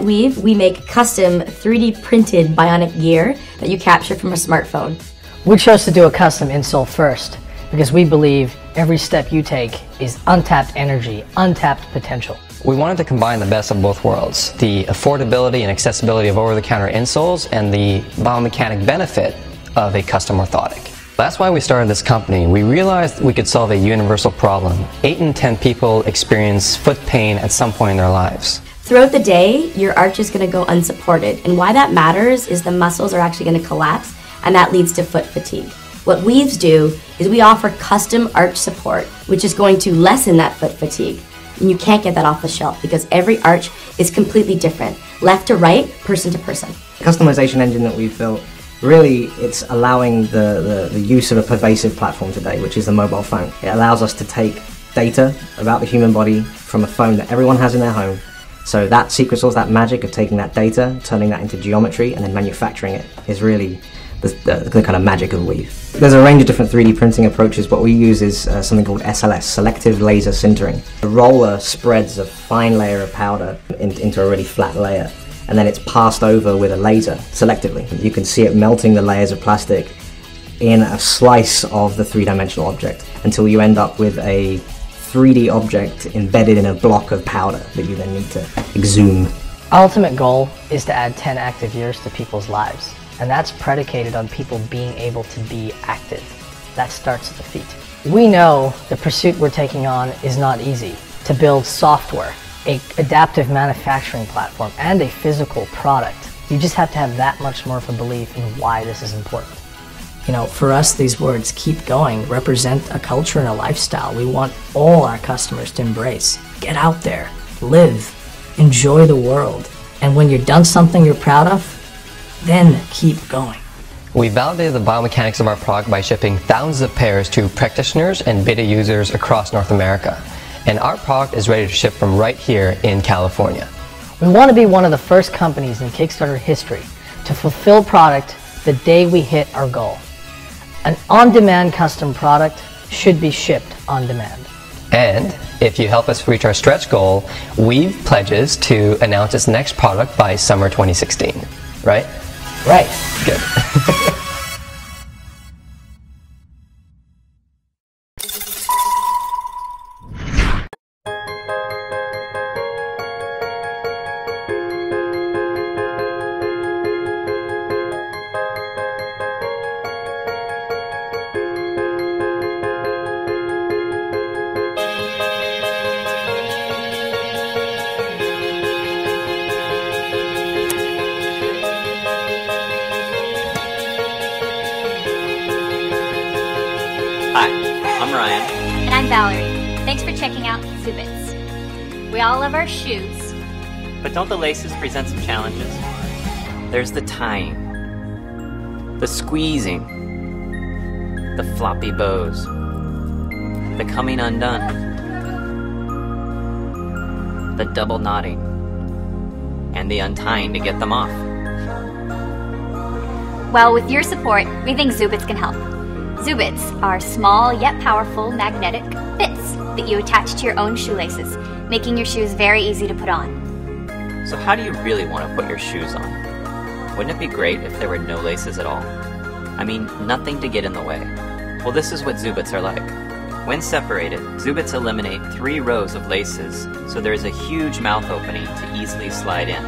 At Wiivv, we make custom 3D printed bionic gear that you capture from a smartphone. We chose to do a custom insole first because we believe every step you take is untapped energy, untapped potential. We wanted to combine the best of both worlds the affordability and accessibility of over the counter insoles and the biomechanic benefit of a custom orthotic. That's why we started this company. We realized we could solve a universal problem. 8 in 10 people experience foot pain at some point in their lives. Throughout the day, your arch is going to go unsupported. And why that matters is the muscles are actually going to collapse, and that leads to foot fatigue. What Wiivvs do is we offer custom arch support, which is going to lessen that foot fatigue. And you can't get that off the shelf because every arch is completely different, left to right, person to person. The customization engine that we've built really it's allowing the, the, the, use of a pervasive platform today, which is the mobile phone. It allows us to take data about the human body from a phone that everyone has in their home. So that secret sauce, that magic of taking that data, turning that into geometry, and then manufacturing it is really the, the, the, kind of magic of Wiivv. There's a range of different 3D printing approaches. What we use is uh, something called SLS, selective laser sintering. The roller spreads a fine layer of powder in, into a really flat layer, and then it's passed over with a laser selectively. You can see it melting the layers of plastic in a slice of the three-dimensional object until you end up with a 3D object embedded in a block of powder that you then need to exhume. Ultimate goal is to add 10 active years to people's lives and that's predicated on people being able to be active. That starts at the feet. We know the pursuit we're taking on is not easy. To build software, a adaptive manufacturing platform, and a physical product, you just have to have that much more of a belief in why this is important. You know, for us, these words keep going, represent a culture and a lifestyle we want all our customers to embrace. Get out there, live, enjoy the world, and when you're done something you're proud of, then keep going. We validated the biomechanics of our product by shipping thousands of pairs to practitioners and beta users across North America. And our product is ready to ship from right here in California. We want to be one of the first companies in Kickstarter history to fulfill product the day we hit our goal. An on-demand custom product should be shipped on demand. And if you help us reach our stretch goal, Wiivv pledges to announce its next product by summer 2016, right? Right. Good. But don't the laces present some challenges? There's the tying, the squeezing, the floppy bows, the coming undone, the double knotting, and the untying to get them off. Well, with your support, we think Zubits can help. Zubits are small yet powerful magnetic bits that you attach to your own shoelaces, making your shoes very easy to put on. So how do you really want to put your shoes on? Wouldn't it be great if there were no laces at all? I mean, nothing to get in the way. Well, this is what Zubits are like. When separated, Zubits eliminate three rows of laces, so there is a huge mouth opening to easily slide in.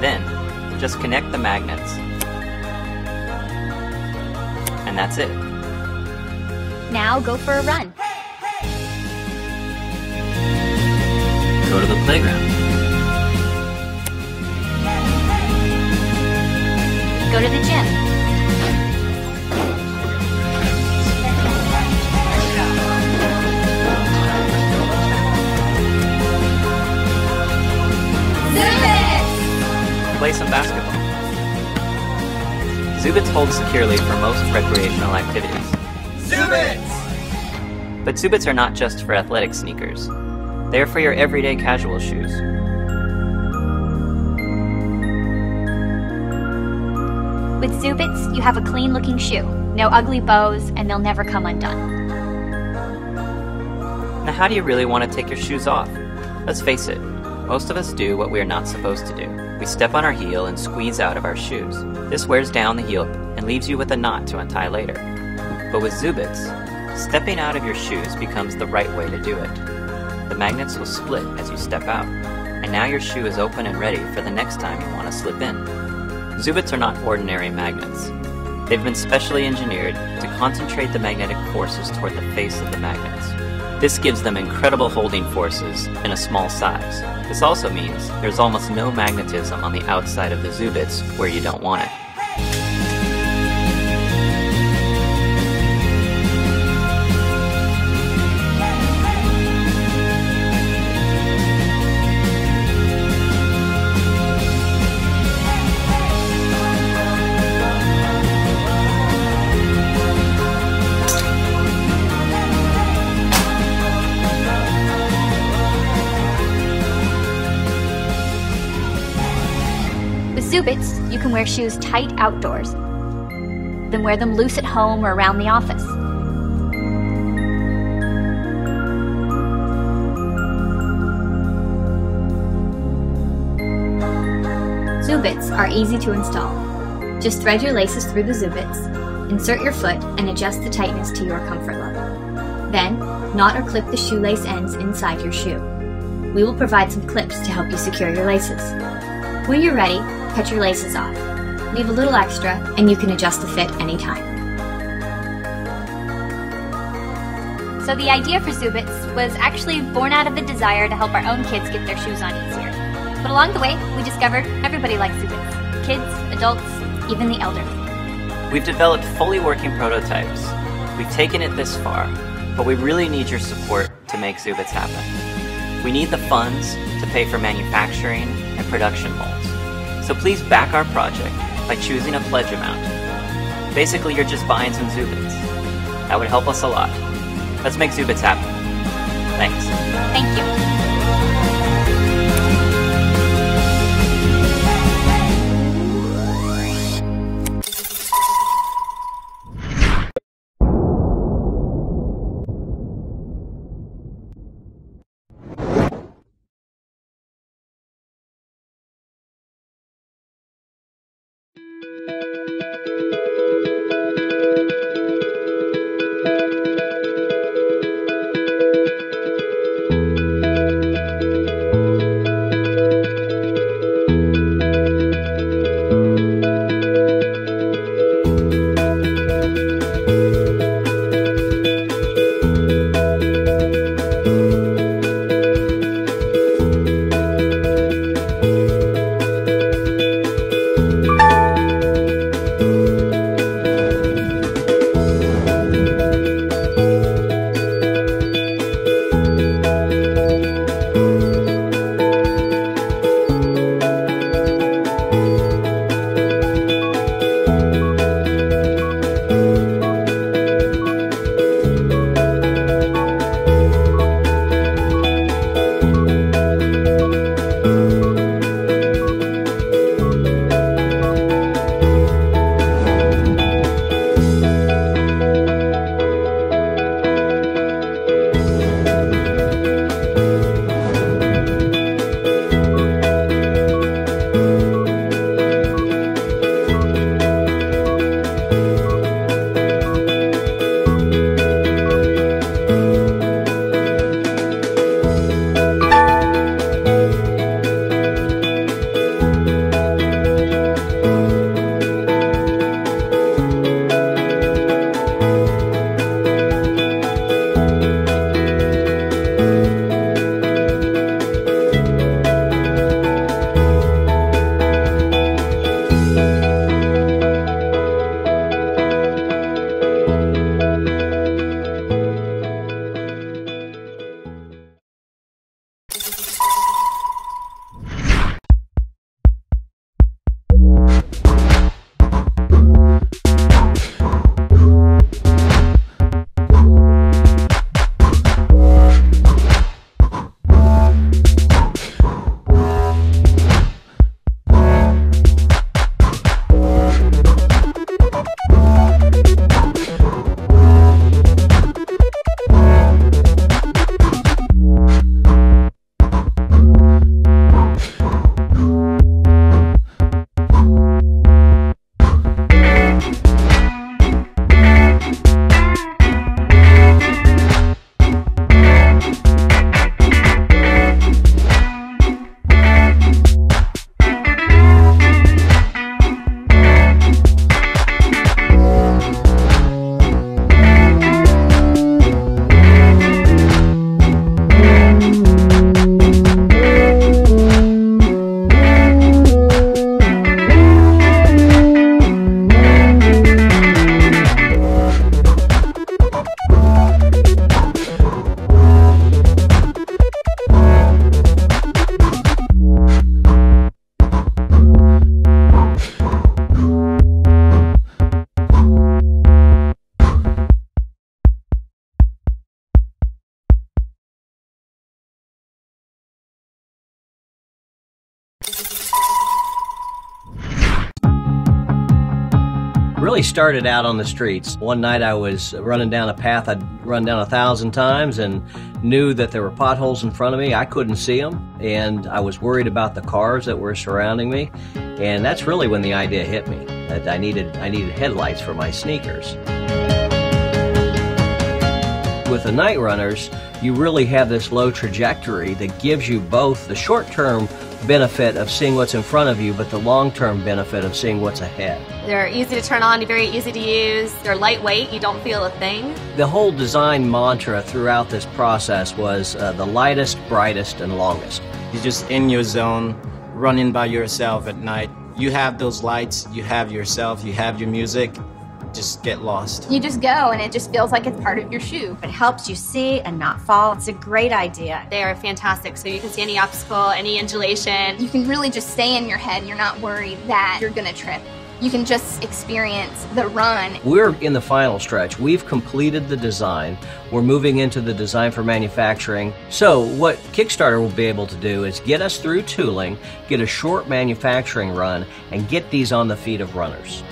Then, just connect the magnets. And that's it. Now go for a run. go to the playground. Go to the gym. Play some basketball. Zubits hold securely for most recreational activities. Zubits! But Zubits are not just for athletic sneakers. They are for your everyday casual shoes. With Zubits, you have a clean looking shoe, no ugly bows, and they'll never come undone. Now, how do you really want to take your shoes off? Let's face it, most of us do what we are not supposed to do. We step on our heel and squeeze out of our shoes. This wears down the heel and leaves you with a knot to untie later. But with Zubits, stepping out of your shoes becomes the right way to do it. The magnets will split as you step out, and now your shoe is open and ready for the next time you want to slip in. Zubits are not ordinary magnets. They've been specially engineered to concentrate the magnetic forces toward the face of the magnets. This gives them incredible holding forces in a small size. This also means there's almost no magnetism on the outside of the Zubits where you don't want it. With Zubits, you can wear shoes tight outdoors, then wear them loose at home or around the office. Zubits are easy to install. Just thread your laces through the Zubits, insert your foot, and adjust the tightness to your comfort level. Then, knot or clip the shoelace ends inside your shoe. We will provide some clips to help you secure your laces. When you're ready, cut your laces off. Leave a little extra, and you can adjust the fit anytime. So the idea for Zubits was actually born out of the desire to help our own kids get their shoes on easier. But along the way, we discovered everybody likes Zubits. Kids, adults, even the elderly. We've developed fully working prototypes. We've taken it this far, but we really need your support to make Zubits happen. We need the funds to pay for manufacturing and production molds. So please back our project by choosing a pledge amount. Basically, you're just buying some Zubits. That would help us a lot. Let's make Zubits happen. Thanks. Thank you. Really started out on the streets. One night I was running down a path I'd run down a thousand times and knew that there were potholes in front of me. I couldn't see them, and I was worried about the cars that were surrounding me. And that's really when the idea hit me that I needed I needed headlights for my sneakers. With the night runners, you really have this low trajectory that gives you both the short-term benefit of seeing what's in front of you, but the long-term benefit of seeing what's ahead. They're easy to turn on, very easy to use. They're lightweight, you don't feel a thing. The whole design mantra throughout this process was uh, the lightest, brightest, and longest. You're just in your zone, running by yourself at night. You have those lights, you have yourself, you have your music, just get lost. You just go and it just feels like it's part of your shoe. It helps you see and not fall. It's a great idea. They are fantastic. So you can see any obstacle, any undulation. You can really just stay in your head. You're not worried that you're going to trip. You can just experience the run. We're in the final stretch. We've completed the design. We're moving into the design for manufacturing. So, what Kickstarter will be able to do is get us through tooling, get a short manufacturing run, and get these on the feet of runners.